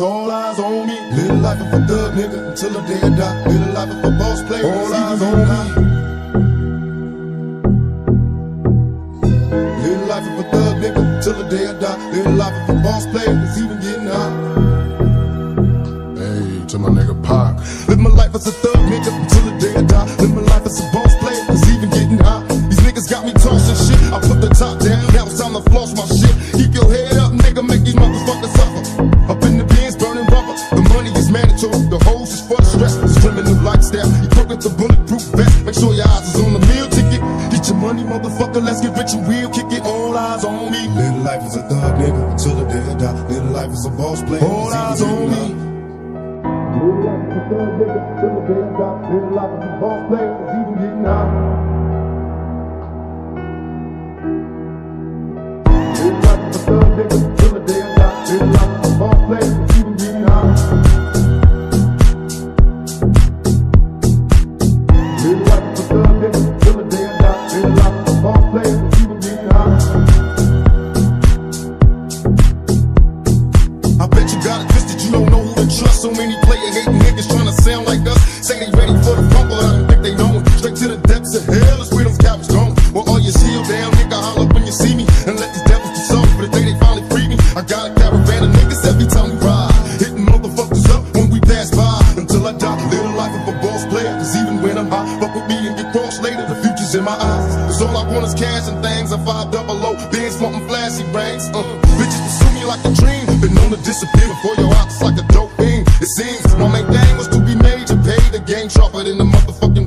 All eyes on me. Little life of a thug nigga until the day I die. Little life of a boss player. All eyes on me. Little life of a thug nigga until the day I die. Little life of a boss player that's even getting high. Hey, to my nigga Pac. Live my life as a thug nigga until the day I die. Live my life as a boss player that's even getting high. These niggas got me tossing shit. I put the top down. Now it's time to floss my shit. Keep your head up, nigga. Make these criminal lifestyle. You broke up the bulletproof vest. Make sure your eyes is on the meal ticket. Get your money, motherfucker. Let's get rich and real. Kick it. All eyes on me. Little life is a thug nigga until the day I die. Little life is a boss player. All eyes on me. Little life is a thug nigga till the day I die. Little life is a boss player that's even getting high. Little life is a thug So many player hating niggas trying to sound like us. Say they ready for the fumble, I don't think they know. Straight to the depths of hell is where them cowards going. Well, all your shield down, nigga, holler when you see me. And let these devils be soft for the day they finally free me. I got a caravan of niggas every time we ride. Hitting motherfuckers up when we pass by. Until I die, live the life of a boss player. Cause even when I'm high, fuck with me and get crossed later. The future's in my eyes. Cause all I want is cash and things. I five double O, bands wanting flashy bangs. Uh, bitches pursue me like a dream. Been known to disappear before your gang sharper than the motherfucking